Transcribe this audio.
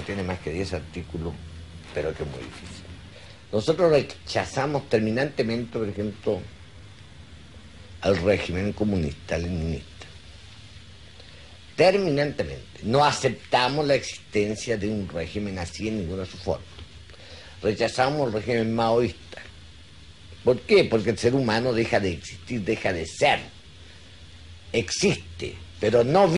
no tiene más que 10 artículos, pero que es muy difícil. Nosotros rechazamos terminantemente, por ejemplo, al régimen comunista leninista. Terminantemente. No aceptamos la existencia de un régimen así en ninguna de sus formas. Rechazamos el régimen maoísta. ¿Por qué? Porque el ser humano deja de existir, deja de ser. Existe, pero no vive.